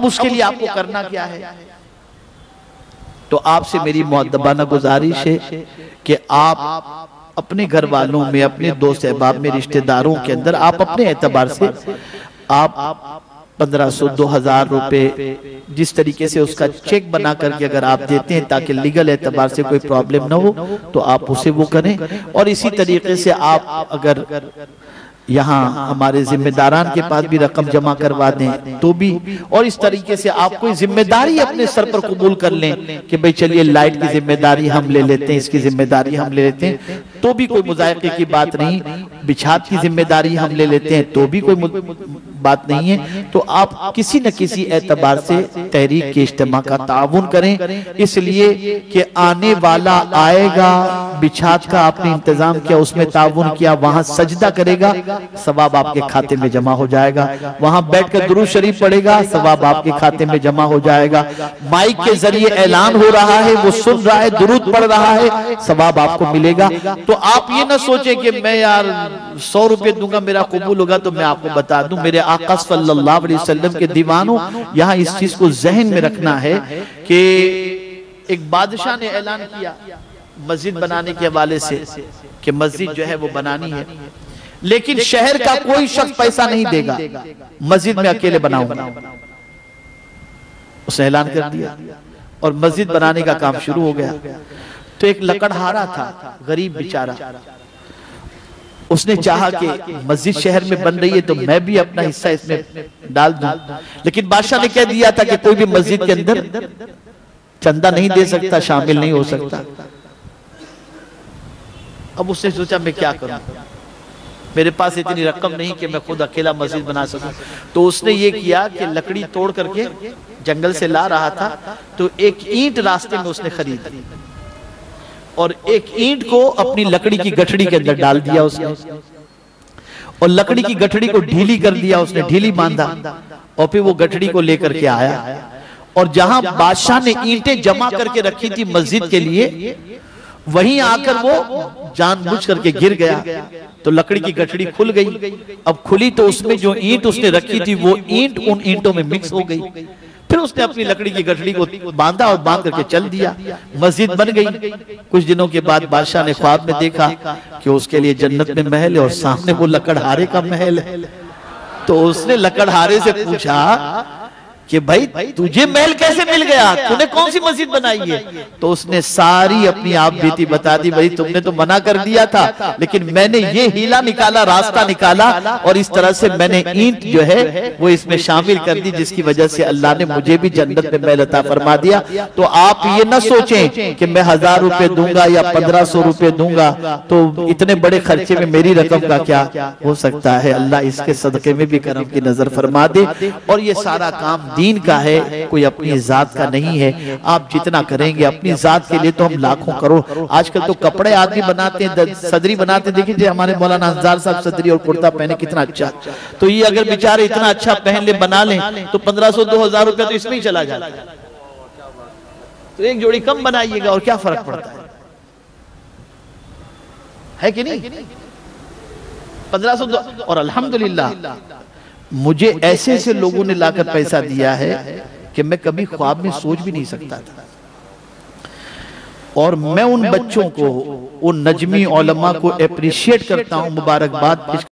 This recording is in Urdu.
اب اس کے لیے آپ کو کرنا کیا ہے؟ تو آپ سے میری معدبانہ گزارش ہے کہ آپ اپنے گھر والوں میں اپنے دوست احباب میں رشتہ داروں کے اندر آپ اپنے اعتبار سے آپ پندرہ سو دو ہزار روپے جس طریقے سے اس کا چیک بنا کر کے اگر آپ دیتے ہیں تاکہ لیگل اعتبار سے کوئی پرابلم نہ ہو تو آپ اسے وہ کریں اور اسی طریقے سے آپ اگر یہاں ہمارے ذمہ داران کے پاس بھی رقم جمع کروا دیں تو بھی اور اس طریقے سے آپ کوئی ذمہ داری اپنے سر پر قبول کر لیں کہ بھئی چلیے لائٹ کی ذمہ داری ہم لے لیتے ہیں اس کی ذمہ داری ہم لے لیتے ہیں تو بھی کوئی مذائقے کی بات نہیں بچھات کی ذمہ داری ہم لے لیتے ہیں تو بھی کوئی بات نہیں ہے، تو آپ کسی نہ کسی اعتبار سے تحریک کے اجتماع کا تعاون کریں۔ اس لیے کہ آنے والا آئے گا، بچھات کا آپ نے انتظام کیا، اس میں تعاون کیا، وہاں سجدہ کرے گا، ثواب آپ کے کھاتے میں جمع ہو جائے گا۔ وہاں بیٹھ کر درود شریف پڑے گا، ثواب آپ کے کھاتے میں جمع ہو جائے گا۔ مائک کے ذریعے اعلان ہو رہا ہے، وہ سن رہا ہے، درود پڑھ رہا ہے، ثواب آپ کو ملے گا۔ تو آپ یہ نہ سوچیں کہ میں یار سو روپے دوں گا، میرا قبول ہوگا تو میں آپ کو بتا دوں، میرے آقا صلی اللہ علیہ وسلم کے دیوانوں، یہاں اس چیز کو ذہن میں رکھنا ہے کہ ایک بادشاہ نے اعلان کیا مسجد بنانے کے حوالے سے کہ مسجد جو ہے وہ بنانی ہے۔ لیکن شہر کا کوئی شخص پیسہ نہیں دے گا۔ مسجد میں اکیلے بناؤں گا۔ اس نے اعلان کر دیا۔ اور مسجد بنانے کا کام شروع ہو گیا۔ تو ایک لکڑ ہارا تھا، غریب بیچارہ۔ اس نے چاہا کہ مسجد شہر میں بن رہی ہے تو میں بھی اپنا حصہ اس میں ڈال دوں۔ لیکن بادشاہ نے کہہ دیا تھا کہ کوئی بھی مسجد کے اندر چندہ نہیں دے سکتا شامل نہیں ہو سکتا۔ اب اس نے سوچا میں کیا کروں؟ میرے پاس اتنی رقم نہیں کہ میں خود اکیلا مسجد بنا سکوں۔ تو اس نے یہ کیا کہ لکڑی توڑ کر کے جنگل سے لا رہا تھا۔ تو ایک اینٹ راستے میں اس نے خرید۔ اور ایک اینٹ کو اپنی لکڑی کی گٹھڑی کے اندر ڈال دیا اس نے۔ اور لکڑی کی گٹھڑی کو ڈھیلی کر دیا اس نے، ڈھیلی باندھا۔ اور پھر وہ گٹھڑی کو لے کر کے آیا۔ اور جہاں بادشاہ نے اینٹیں جمع کر کے رکھی تھی مسجد کے لیے، وہیں آ کر وہ جان بوجھ کر کے گر گیا۔ تو لکڑی کی گٹھڑی کھل گئی۔ اب کھلی تو اس میں جو اینٹ اس نے رکھی تھی، وہ اینٹ ان اینٹوں میں مکس ہو گئی۔ پھر اس نے اپنی لکڑی کی گٹھڑی کو باندھا اور باندھ کر کے چل دیا۔ مسجد بن گئی۔ کچھ دنوں کے بعد بادشاہ نے خواب میں دیکھا کہ اس کے لیے جنت میں محل ہے اور سامنے وہ لکڑہارے کا محل ہے۔ تو اس نے لکڑہارے سے پوچھا کہ بھائی تجھے محل کیسے مل گیا؟ تو نے کون سی مسجد بنائی ہے؟ تو اس نے ساری اپنی آپ بیتی بتا دی بھائی تم نے تو منع کر دیا تھا لیکن میں نے یہ ہیلا نکالا راستہ نکالا اور اس طرح سے میں نے اینٹ جو ہے وہ اس میں شامل کر دی جس کی وجہ سے اللہ نے مجھے بھی جنت میں محل عطا فرما دیا۔ تو آپ یہ نہ سوچیں کہ میں ہزار روپے دوں گا یا پندرہ سو روپے دوں گا تو اتنے بڑے خرچے میں میری رقم کا کیا ہو سکتا ہے اللہ اس کے صدقے میں بھی کرم کی نظر فرما دے اور یہ سارا کام دین کا ہے، کوئی اپنی ذات کا نہیں ہے۔ آپ جتنا کریں گے اپنی ذات کے لیے تو ہم لاکھوں کرو آج کل تو کپڑے آدمی بناتے ہیں صدری بناتے ہیں۔ دیکھیں جی ہمارے مولانا ہزار صاحب صدری اور کرتا پہنے کتنا اچھا۔ تو یہ اگر بیچارے اتنا اچھا پہن لے، بنا لیں، تو پندرہ سو، دو ہزار روپے تو اس میں ہی چلا جاتا تو ایک جوڑی کم بنائیے گا اور کیا فرق پڑتا ہے؟ ہے کہ نہیں؟ پندرہ سو دو اور الحمدللہ۔ مجھے ایسے ایسے لوگوں نے لا کر پیسہ دیا ہے کہ میں کبھی خواب میں سوچ بھی نہیں سکتا تھا۔ اور میں ان بچوں کو ان نجمی علماء کو اپریشیٹ کرتا ہوں مبارکباد